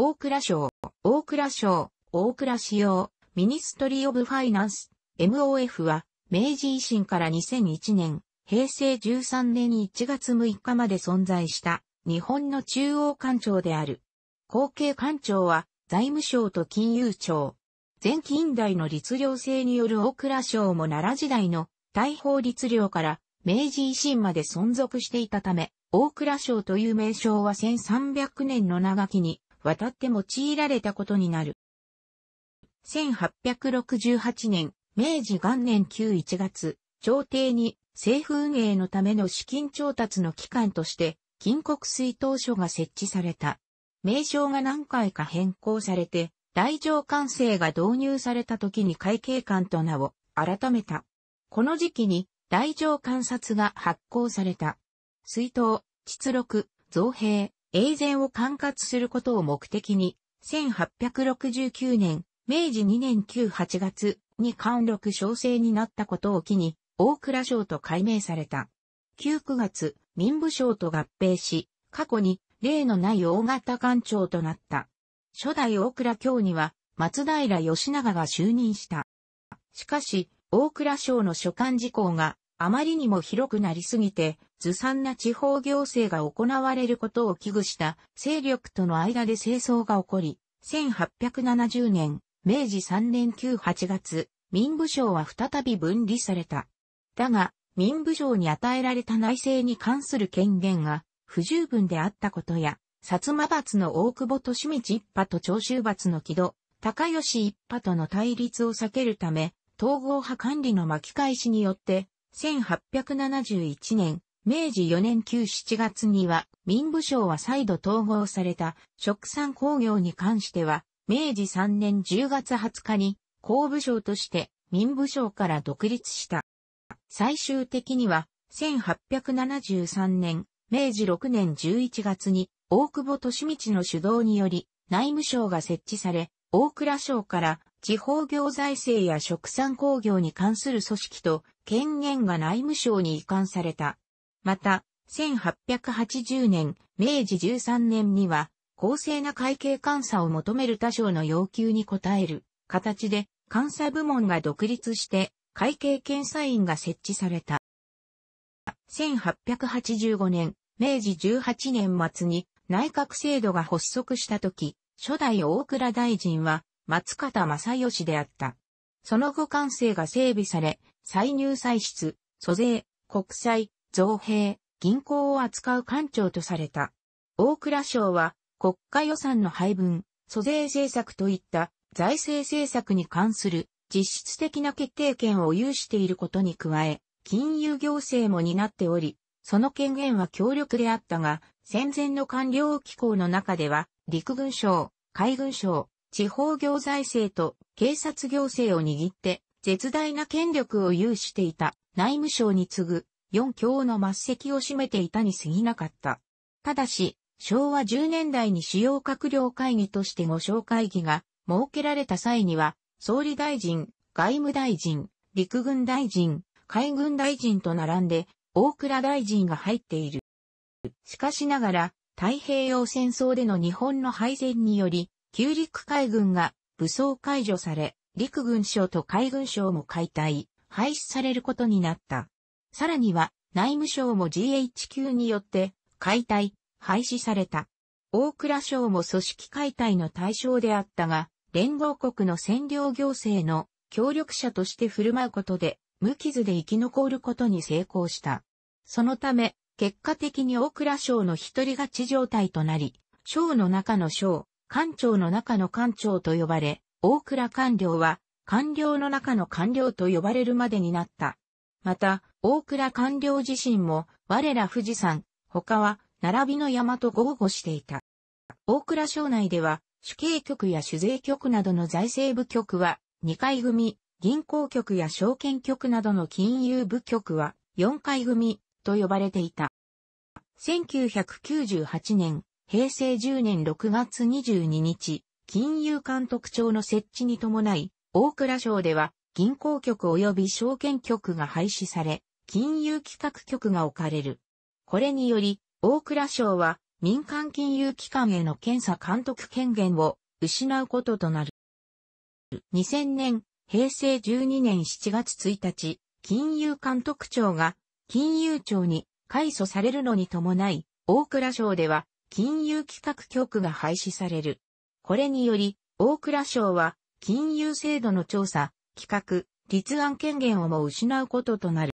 大蔵省、大蔵省、大蔵省、 Ministry of Finance、MOF は、明治維新から2001年、平成13年1月6日まで存在した日本の中央官庁である。後継官庁は財務省と金融庁。前近代の律令制による大蔵省も奈良時代の大宝律令から明治維新まで存続していたため、大蔵省という名称は1300年の長きにわたって用いられたことになる。1868年、明治元年9 1月、朝廷に政府運営のための資金調達の機関として、金国水等所が設置された。名称が何回か変更されて、大乗官制が導入された時に会計官と名を改めた。この時期に大乗観察が発行された。水筒、秩録、造兵、永前を管轄することを目的に、1869年、明治2年9 8月に官録小生になったことを機に、大蔵省と改名された。9、9月、民部省と合併し、過去に例のない大型官庁となった。初代大蔵卿には松平義長が就任した。しかし、大蔵省の所管事項があまりにも広くなりすぎて、ずさんな地方行政が行われることを危惧した勢力との間で清掃が起こり、1870年、明治3年9、8月、民部省は再び分離された。だが、民部省に与えられた内政に関する権限が不十分であったことや、薩摩閥の大久保利道一派と長州閥の木戸、高吉一派との対立を避けるため、統合派管理の巻き返しによって、1871年、明治4年9、7月には、民部省は再度統合された、食産工業に関しては、明治3年10月20日に、工部省として民部省から独立した。最終的には、1873年、明治6年11月に、大久保利道の主導により、内務省が設置され、大蔵省から地方行財政や食産工業に関する組織と権限が内務省に移管された。また、1880年、明治13年には、公正な会計監査を求める他省の要求に応える形で、監査部門が独立して会計検査院が設置された。1885年、明治18年末に内閣制度が発足した時、初代大蔵大臣は松方正義であった。その後関西が整備され、歳入歳出、租税、国債、造幣、銀行を扱う官庁とされた。大蔵省は国家予算の配分、租税政策といった財政政策に関する実質的な決定権を有していることに加え、金融行政も担っており、その権限は強力であったが、戦前の官僚機構の中では、陸軍省、海軍省、地方行財政と警察行政を握って、絶大な権力を有していた内務省に次ぐ、四強の末席を占めていたに過ぎなかった。ただし、昭和10年代に主要閣僚会議としてご紹会議が設けられた際には、総理大臣、外務大臣、陸軍大臣、海軍大臣と並んで、大蔵大臣が入っている。しかしながら、太平洋戦争での日本の敗戦により、旧陸海軍が武装解除され、陸軍省と海軍省も解体、廃止されることになった。さらには、内務省も GHQ によって解体、廃止された。大蔵省も組織解体の対象であったが、連合国の占領行政の協力者として振る舞うことで、無傷で生き残ることに成功した。そのため、結果的に大蔵省の一人勝ち状態となり、省の中の省、官庁の中の官庁と呼ばれ、大蔵官僚は官僚の中の官僚と呼ばれるまでになった。また、大蔵官僚自身も、我ら富士山、他は、並びの山と豪語していた。大蔵省内では、主計局や主税局などの財政部局は、2回組、銀行局や証券局などの金融部局は4回組と呼ばれていた。1998年、平成10年6月22日、金融監督庁の設置に伴い、大蔵省では銀行局及び証券局が廃止され、金融企画局が置かれる。これにより、大蔵省は民間金融機関への検査監督権限を失うこととなる。2000年、平成12年7月1日、金融監督庁が金融庁に改組されるのに伴い、大蔵省では金融企画局が廃止される。これにより、大蔵省は金融制度の調査、企画、立案権限をも失うこととなる。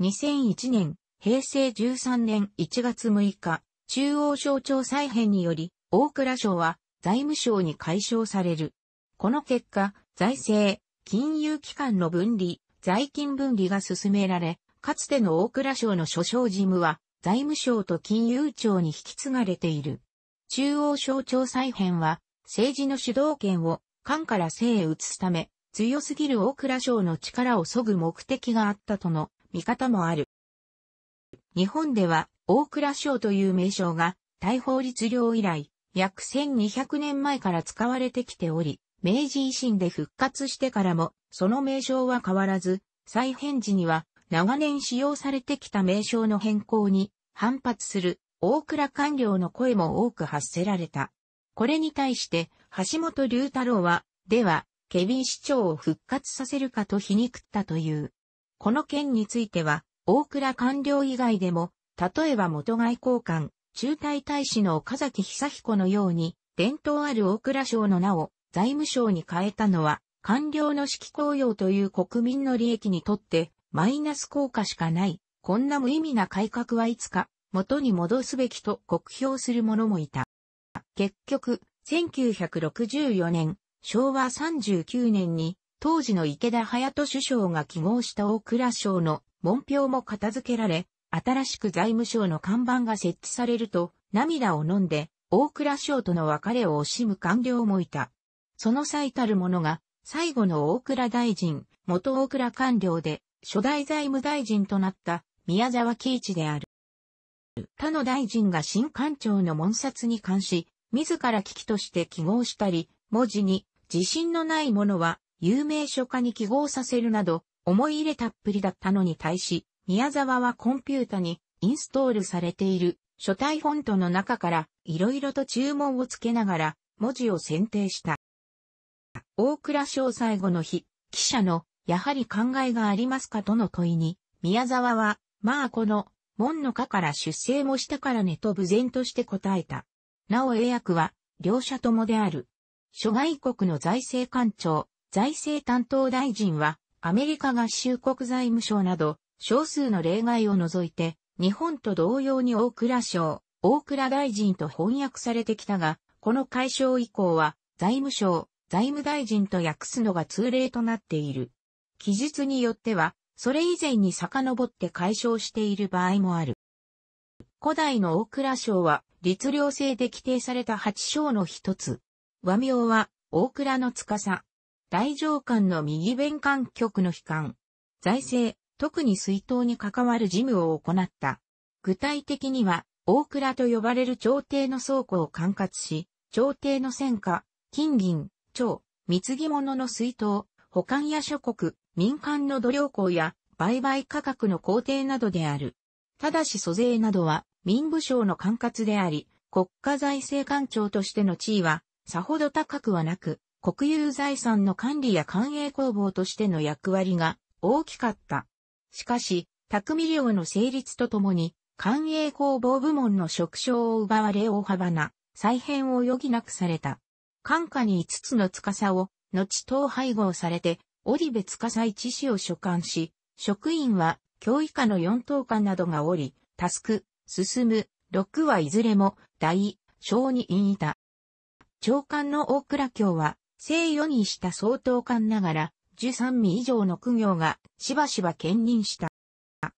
2001年、平成13年1月6日、中央省庁再編により、大蔵省は財務省に解消される。この結果、財政、金融機関の分離、財金分離が進められ、かつての大蔵省の所掌事務は、財務省と金融庁に引き継がれている。中央省庁再編は、政治の主導権を官から政へ移すため、強すぎる大蔵省の力を削ぐ目的があったとの見方もある。日本では大蔵省という名称が大法律令以来約1200年前から使われてきており、明治維新で復活してからもその名称は変わらず、再編時には長年使用されてきた名称の変更に反発する大蔵官僚の声も多く発せられた。これに対して橋本龍太郎は、では、ケビン市長を復活させるかと皮肉ったという。この件については、大蔵官僚以外でも、例えば元外交官、中隊大使の岡崎久彦のように、伝統ある大蔵省の名を財務省に変えたのは、官僚の指揮公用という国民の利益にとってマイナス効果しかない。こんな無意味な改革はいつか元に戻すべきと酷評する者もいた。結局、1964年、昭和39年に、当時の池田隼人首相が記号した大蔵省の門票も片付けられ、新しく財務省の看板が設置されると、涙を飲んで、大蔵省との別れを惜しむ官僚もいた。その最たるものが、最後の大蔵大臣、元大蔵官僚で、初代財務大臣となった宮沢喜一である。他の大臣が新官庁の門札に関し、自ら危機として記号したり、文字に自信のないものは有名書家に記号させるなど、思い入れたっぷりだったのに対し、宮沢はコンピュータにインストールされている書体フォントの中からいろいろと注文をつけながら文字を選定した。大倉省最後の日、記者のやはり考えがありますかとの問いに、宮沢は、まあこの門の下から出生もしたからねと無然として答えた。なお英訳は、両者ともである。諸外国の財政官庁、財政担当大臣は、アメリカ合衆国財務省など、少数の例外を除いて、日本と同様に大蔵省、大蔵大臣と翻訳されてきたが、この解消以降は、財務省、財務大臣と訳すのが通例となっている。記述によっては、それ以前に遡って解消している場合もある。古代の大蔵省は律令制で規定された八章の一つ。和名は、大蔵の司。大上官の右弁官局の秘官。財政、特に水筒に関わる事務を行った。具体的には、大蔵と呼ばれる朝廷の倉庫を管轄し、朝廷の戦火、金銀、超、貢ぎ物の水筒、保管や諸国、民間の土量工や売買価格の工程などである。ただし租税などは民部省の管轄であり、国家財政官庁としての地位は、さほど高くはなく、国有財産の管理や官営工房としての役割が大きかった。しかし、匠領の成立とともに、官営工房部門の職称を奪われ大幅な再編を余儀なくされた。官下に5つの司を、後統配合されて、織部司一氏を所管し、職員は、教以下の四等官などがおり、タスク、進む、六はいずれも、大、小に言いた。長官の大蔵卿は、西洋にした総統官ながら、十三味以上の苦行がしばしば兼任した。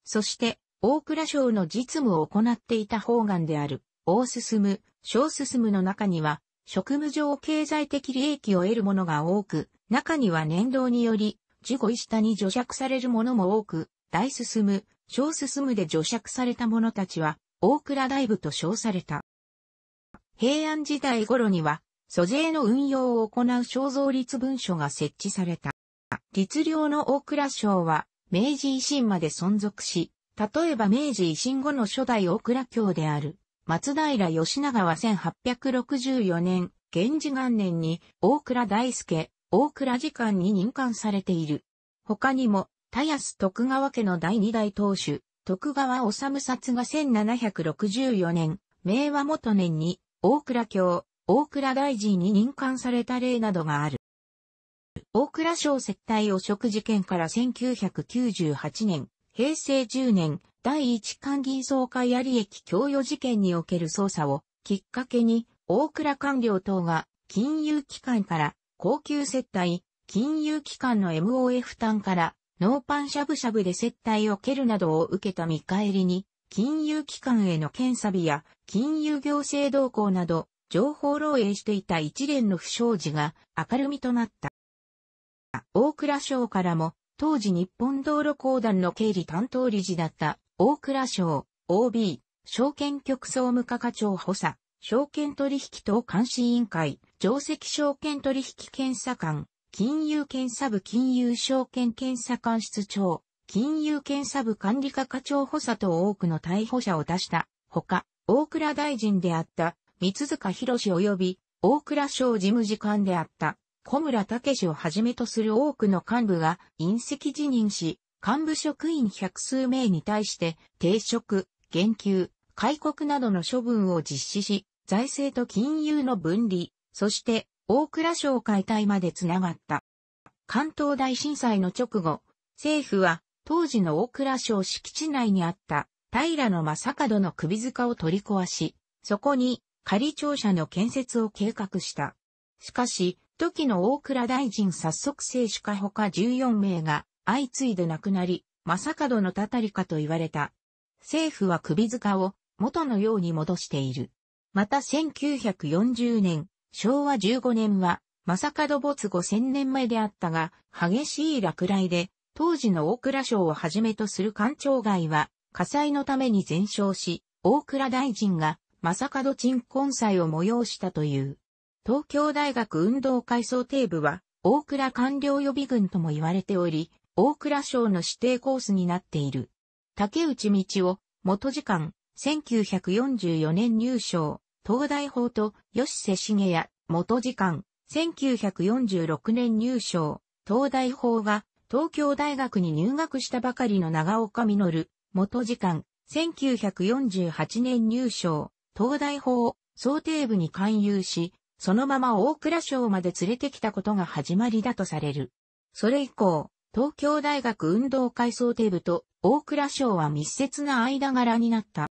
そして、大蔵省の実務を行っていた方眼である、大進む、小進むの中には、職務上経済的利益を得るものが多く、中には年度により、事後下に除釈されるものも多く、大進む、小進むで除釈された者たちは、大蔵大部と称された。平安時代頃には、租税の運用を行う肖像立文書が設置された。律令の大蔵省は、明治維新まで存続し、例えば明治維新後の初代大蔵卿である、松平義長は1864年、源氏元年に大倉大輔、大倉次官に任官されている。他にも、田安徳川家の第二代当主、徳川治札が1764年、明和元年に大倉京、大倉大臣に任官された例などがある。大倉省接待汚職事件から1998年、平成10年、第一官議総会有駅供与事件における捜査をきっかけに、大倉官僚等が金融機関から高級接待、金融機関の MOF 負担からノーパンしゃぶしゃぶで接待を蹴るなどを受けた見返りに、金融機関への検査日や金融行政動向など、情報漏洩していた一連の不祥事が明るみとなった。大倉省からも、当時日本道路公団の経理担当理事だった大倉省 OB、証券局総務課課長補佐、証券取引等監視委員会、上席証券取引検査官、金融検査部金融証券検査官室長、金融検査部管理課課長補佐と多くの逮捕者を出した。ほか、大倉大臣であった三塚博士及び大倉省事務次官であった小村武史をはじめとする多くの幹部が隕石辞任し、幹部職員百数名に対して定職、減給、開国などの処分を実施し、財政と金融の分離、そして大倉省解体までつながった。関東大震災の直後、政府は当時の大倉省敷地内にあった平野正門の首塚を取り壊し、そこに仮庁舎の建設を計画した。しかし、時の大倉大臣早速政主家ほか14名が相次いで亡くなり、正門のたたりかと言われた。政府は首塚を元のように戻している。また1940年、昭和15年は、正門没後千年目であったが、激しい落雷で、当時の大蔵省をはじめとする官庁街は、火災のために全焼し、大蔵大臣が、正門鎮魂祭を催したという。東京大学運動会想定部は、大蔵官僚予備軍とも言われており、大蔵省の指定コースになっている。竹内道を、元次官、1944年入省、東大法と吉瀬重也、元次官、1946年入省、東大法が東京大学に入学したばかりの長岡実、元次官、1948年入省、東大法、想定部に勧誘し、そのまま大蔵省まで連れてきたことが始まりだとされる。それ以降、東京大学運動会想定部と大蔵省は密接な間柄になった。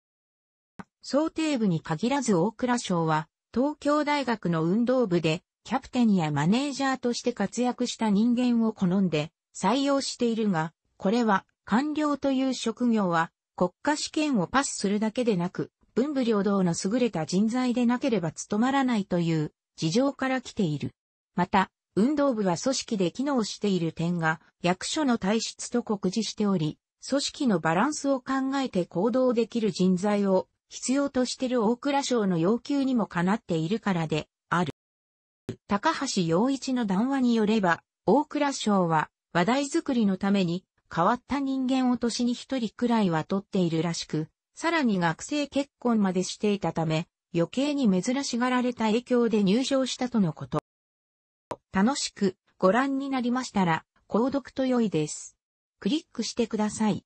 想定部に限らず大倉省は、東京大学の運動部で、キャプテンやマネージャーとして活躍した人間を好んで採用しているが、これは官僚という職業は国家試験をパスするだけでなく、文武両道の優れた人材でなければ務まらないという事情から来ている。また、運動部は組織で機能している点が役所の体質と酷似しており、組織のバランスを考えて行動できる人材を必要としてる大蔵省の要求にもかなっているからである。高橋洋一の談話によれば、大蔵省は話題作りのために変わった人間を年に一人くらいは取っているらしく、さらに学生結婚までしていたため、余計に珍しがられた影響で入賞したとのこと。楽しくご覧になりましたら、購読と良いです。クリックしてください。